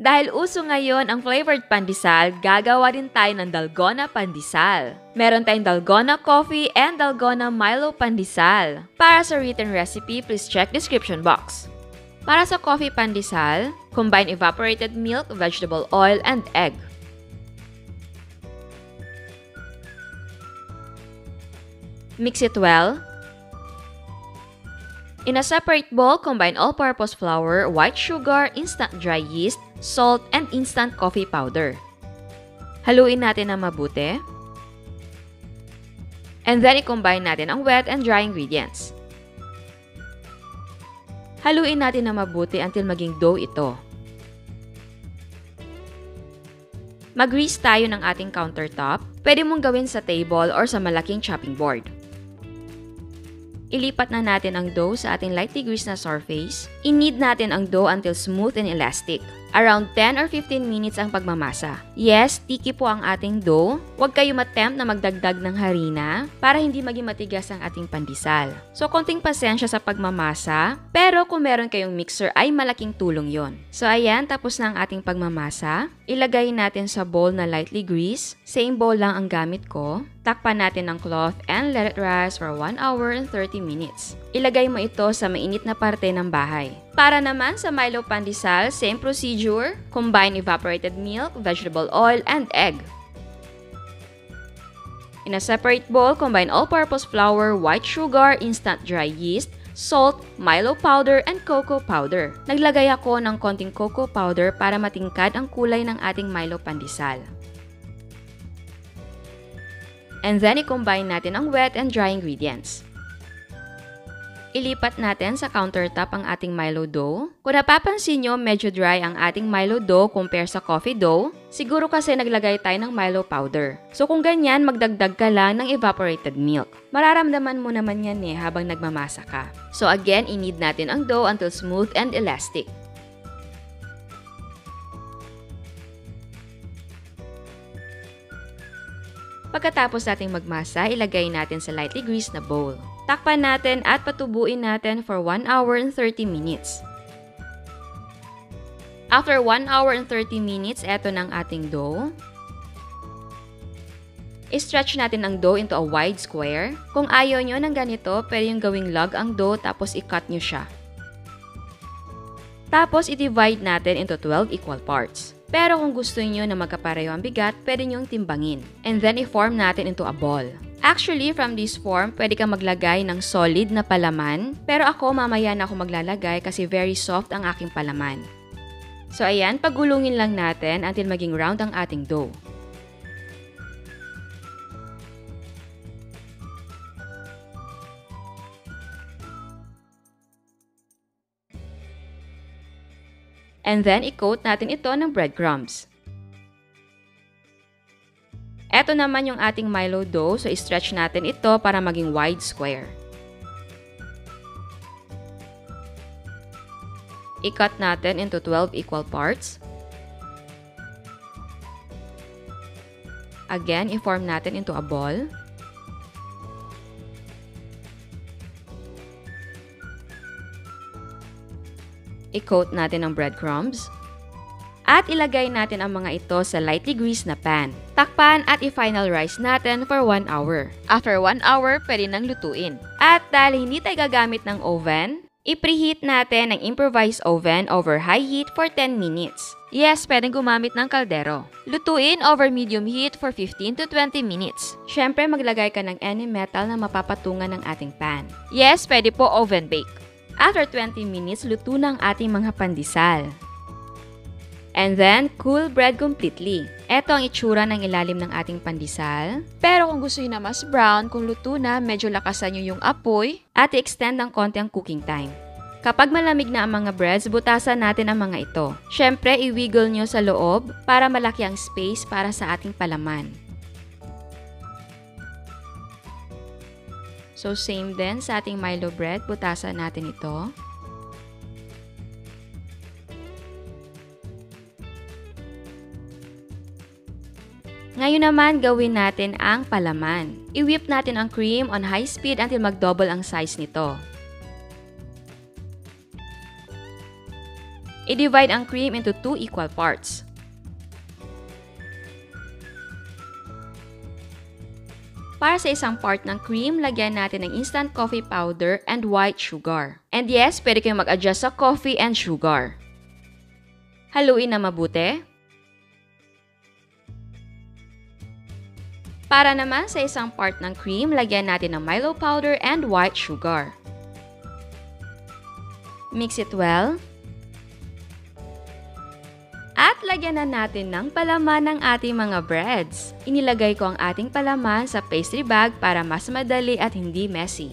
Dahil uso ngayon ang flavored pandesal, gagawa din tayo ng dalgona pandesal. Meron tayong dalgona coffee and dalgona Milo pandesal. Para sa written recipe, please check description box. Para sa coffee pandesal, combine evaporated milk, vegetable oil, and egg. Mix it well. In a separate bowl, combine all-purpose flour, white sugar, instant dry yeast, salt, and instant coffee powder. Haluin natin na mabuti. And then, i-combine natin ang wet and dry ingredients. Haluin natin na mabuti until maging dough ito. Mag-grease tayo ng ating countertop. Pwede mong gawin sa table or sa malaking chopping board. Ilipat na natin ang dough sa ating lightly greased na surface. I-knead natin ang dough until smooth and elastic. Around 10 or 15 minutes ang pagmamasa. Yes, tiki po ang ating dough. Huwag kayo matempt na magdagdag ng harina para hindi maging matigas ang ating pandesal. So, konting pasensya sa pagmamasa, pero kung meron kayong mixer ay malaking tulong yon. So, ayan, tapos na ang ating pagmamasa. Ilagay natin sa bowl na lightly grease. Same bowl lang ang gamit ko. Takpan natin ng cloth and let it rise for 1 hour and 30 minutes. Ilagay mo ito sa mainit na parte ng bahay. Para naman sa Milo Pandesal, same procedure. Combine evaporated milk, vegetable oil, and egg. In a separate bowl, combine all-purpose flour, white sugar, instant dry yeast, salt, Milo powder, and cocoa powder. Naglagay ako ng konting cocoa powder para matingkad ang kulay ng ating Milo Pandesal. And then, i-combine natin ang wet and dry ingredients. Ilipat natin sa countertop ang ating Milo dough. Kung napapansin nyo, medyo dry ang ating Milo dough compare sa coffee dough, siguro kasi naglagay tayo ng Milo powder. So kung ganyan, magdagdag ka lang ng evaporated milk. Mararamdaman mo naman yan eh habang nagmamasa ka. So again, inid natin ang dough until smooth and elastic. Pagkatapos nating magmasa, ilagay natin sa lightly greased na bowl. Takpan natin at patubuin natin for 1 hour and 30 minutes. After 1 hour and 30 minutes, eto ng ating dough. I-stretch natin ang dough into a wide square. Kung ayaw nyo ng ganito, pwede yung gawing log ang dough tapos i-cut nyo siya. Tapos, i-divide natin into 12 equal parts. Pero kung gusto niyo na magkapareho ang bigat, pwede niyong timbangin. And then, i-form natin into a ball. Actually, from this form, pwede kang maglagay ng solid na palaman. Pero ako, mamaya na ako maglalagay kasi very soft ang aking palaman. So ayan, pagulungin lang natin until maging round ang ating dough. And then, i-coat natin ito ng breadcrumbs. Ito naman yung ating Milo dough, so i-stretch natin ito para maging wide square. I-cut natin into 12 equal parts. Again, i-form natin into a ball. I-coat natin ng breadcrumbs. At ilagay natin ang mga ito sa lightly greased na pan. Takpan at i-final rice natin for 1 hour. After 1 hour, pwede nang lutuin. At dahil hindi tayo gagamit ng oven, i-preheat natin ang improvised oven over high heat for 10 minutes. Yes, pwedeng gumamit ng kaldero. Lutuin over medium heat for 15 to 20 minutes. Siyempre, maglagay ka ng any metal na mapapatungan ng ating pan. Yes, pwede po oven bake. After 20 minutes, luto na ang ating mga pandesal. And then, cool bread completely. Ito ang itsura ng ilalim ng ating pandesal. Pero kung gusto niyo na mas brown, kung luto na, medyo lakasan niyo yung apoy at i-extend ng konti ang cooking time. Kapag malamig na ang mga breads, butasan natin ang mga ito. Siyempre, i-wiggle nyo sa loob para malaki ang space para sa ating palaman. So, same din sa ating Milo bread, butasan natin ito. Ngayon naman, gawin natin ang palaman. I-whip natin ang cream on high speed until mag-double ang size nito. I-divide ang cream into two equal parts. Para sa isang part ng cream, lagyan natin ng instant coffee powder and white sugar. And yes, pwede kayong mag-adjust sa coffee and sugar. Haluin na mabuti. Para naman sa isang part ng cream, lagyan natin ng Milo powder and white sugar. Mix it well. At lagyan na natin ng palaman ng ating mga breads. Inilagay ko ang ating palaman sa pastry bag para mas madali at hindi messy.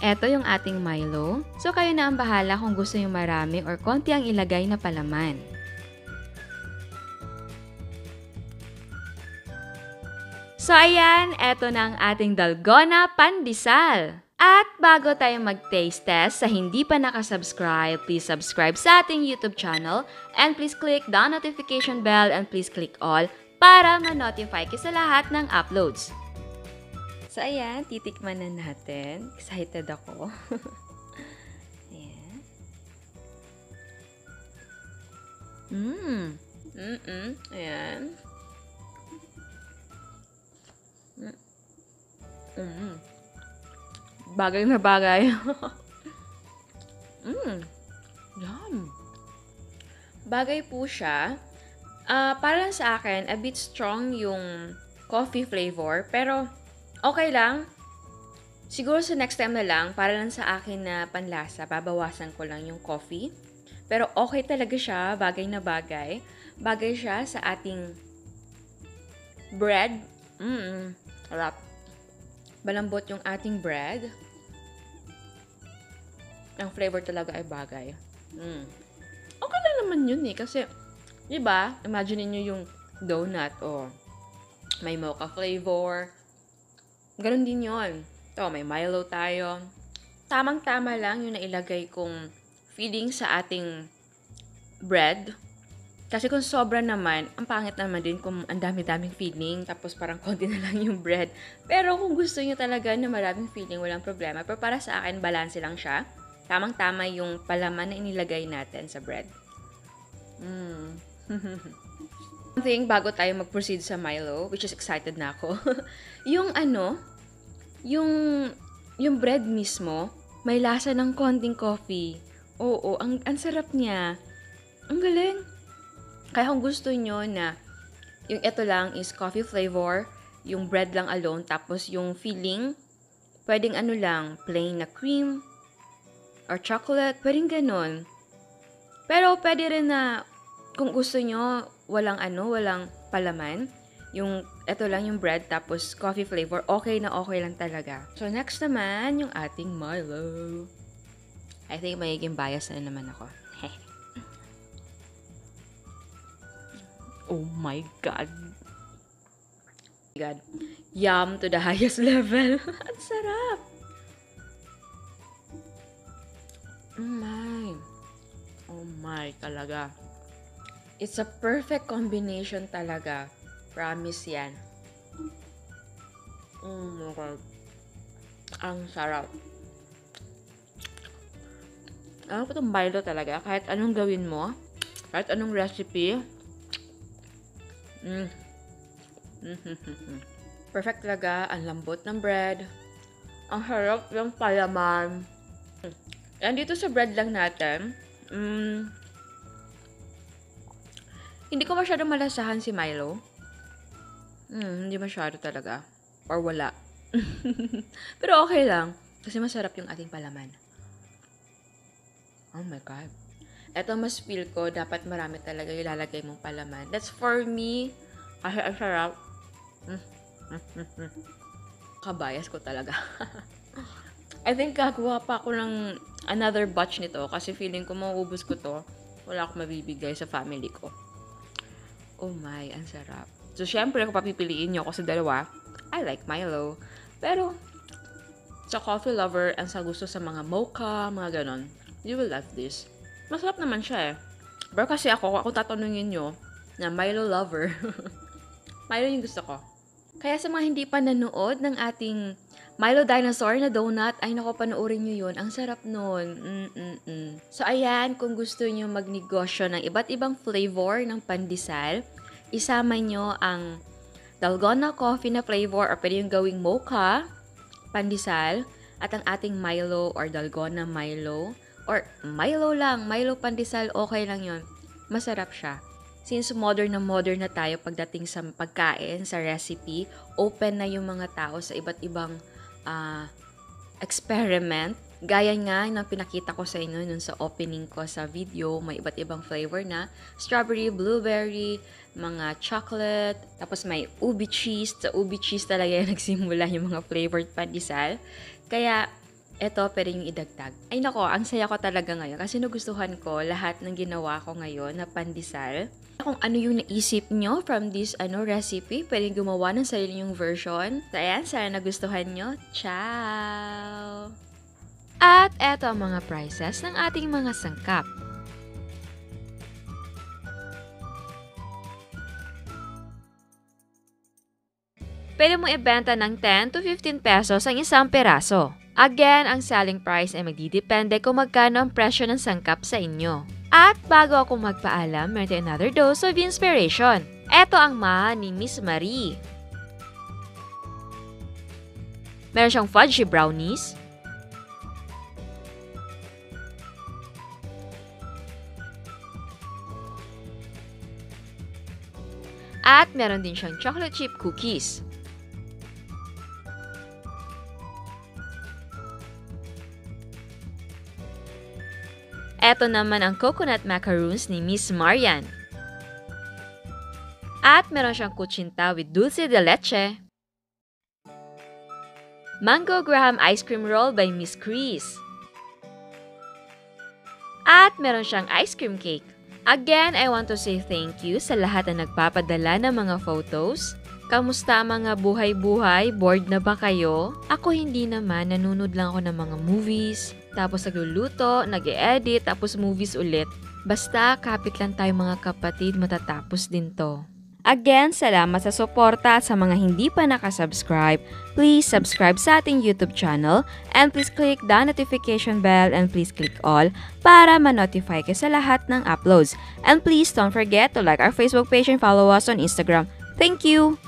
Ito yung ating Milo. So kayo na ang bahala kung gusto yung marami or konti ang ilagay na palaman. So ayan, eto na ang ating Dalgona Pandesal. At bago tayo mag-taste test, sa hindi pa nakasubscribe, please subscribe sa ating YouTube channel and please click the notification bell and please click all para ma-notify kayo sa lahat ng uploads. So ayan, titikman na natin. Excited ako. ayan. Mmm. Mm-mm. Ayan. Mm. Bagay na bagay. mm. Yum. Bagay po siya. Ah, para sa akin, a bit strong yung coffee flavor. Pero, okay lang. Siguro sa next time na lang, para lang sa akin na panlasa, babawasan ko lang yung coffee. Pero okay talaga siya, bagay na bagay. Bagay siya sa ating bread. Mmm, harap. Malambot yung ating bread. Ang flavor talaga ay bagay. Mm. Okay lang naman yun eh. Kasi, di ba, imagine niyo yung donut o may mocha flavor. Ganon din yon. Ito, may Milo tayo. Tamang-tama lang yung nailagay kong feeding sa ating bread. Kasi kung sobra naman, ang pangit naman din kung ang dami-daming feeling, tapos parang konti na lang yung bread. Pero kung gusto niyo talaga na maraming feeling, walang problema. Pero para sa akin, balance lang siya. Tamang-tama yung palaman na inilagay natin sa bread. Mm. One thing, bago tayo mag-proceed sa Milo, which is excited na ako, yung ano, yung, yung bread mismo, may lasa ng konting coffee. Oo, ang, ang sarap niya. Ang galing. Kaya kung gusto nyo na yung ito lang is coffee flavor, yung bread lang alone, tapos yung filling, pwedeng ano lang, plain na cream, or chocolate, pwedeng ganun. Pero pwede rin na, kung gusto nyo, walang ano, walang palaman, yung ito lang yung bread tapos coffee flavor, okay na okay lang talaga. So next naman, yung ating Milo. I think magiging bias na naman ako. Oh my God. God. Yum to the highest level. Ang sarap. Oh my. Oh my talaga. It's a perfect combination talaga. Promise yan. Oh my God. Ang sarap. Ano po itong Milo talaga? Kahit anong gawin mo, kahit anong recipe, Mm. Perfect talaga. Ang lambot ng bread. Ang harap ng palaman. And dito sa bread lang natin, mm, hindi ko masyado malasahan si Milo. Mm, hindi masyado talaga. Or wala. Pero okay lang. Kasi masarap yung ating palaman. Oh my God. Ito mas feel ko, dapat marami talaga ilalagay mong palaman. That's for me. Kasi ang sarap. Mm. Kabayas ko talaga. I think gagawa pa ako ng another batch nito kasi feeling ko mauubos ko to. Wala akong mabibigay sa family ko. Oh my, ang sarap. So, syempre, kung papipiliin nyo ako sa dalawa, I like Milo. Pero, sa coffee lover, ang sa gusto sa mga mocha, mga ganon, you will love this. Masarap naman siya eh. Pero kasi ako, ako tatanungin nyo, na Milo lover, Milo yung gusto ko. Kaya sa mga hindi pa nanood ng ating Milo Dinosaur na donut. Ay, nako, panoorin nyo yun. Ang sarap nun. Mm-mm-mm. So, ayan, kung gusto nyo magnegosyo ng iba't ibang flavor ng pandesal, isama nyo ang dalgona coffee na flavor or pwede yung gawing mocha, pandesal, at ang ating Milo or dalgona Milo or Milo lang, Milo pandesal, okay lang yon Masarap siya. Since modern na modern na tayo pagdating sa pagkain, sa recipe, open na yung mga tao sa iba't ibang uh, experiment. Gaya nga ng pinakita ko sa inyo nun sa opening ko sa video, may iba't ibang flavor na. Strawberry, blueberry, mga chocolate, tapos may ubi cheese. Sa ubi cheese talaga yung nagsimula yung mga flavored pandesal. Kaya, eto, pwede yung idagdag. Ay nako, ang saya ko talaga ngayon kasi nagustuhan ko lahat ng ginawa ko ngayon na pandesal. Kung ano yung naisip nyo from this ano recipe, pwedeng gumawa ng sarili yung version. So, ayan, sana nagustuhan nyo. Ciao! At eto ang mga prices ng ating mga sangkap. Pwede mo ibenta ng 10 to 15 pesos ang isang peraso. Again, ang selling price ay magdidepende kung magkano ang presyo ng sangkap sa inyo. At bago ako magpaalam, meron another dose of inspiration. Ito ang ma ni Miss Marie. Meron siyang fudgy brownies. At meron din siyang chocolate chip cookies. Ito naman ang coconut macaroons ni Miss Marian. At meron siyang kuchinta with dulce de leche. Mango Graham Ice Cream Roll by Miss Chris. At meron siyang ice cream cake. Again, I want to say thank you sa lahat na nagpapadala ng mga photos. Kamusta mga buhay-buhay? Bored na ba kayo? Ako hindi naman, nanunod lang ako ng mga movies, tapos nagluluto, nag edit tapos movies ulit. Basta kapit lang tayo mga kapatid, matatapos din to. Again, salamat sa suporta at sa mga hindi pa nakasubscribe. Please subscribe sa ating YouTube channel and please click the notification bell and please click all para ma-notify ka sa lahat ng uploads. And please don't forget to like our Facebook page and follow us on Instagram. Thank you!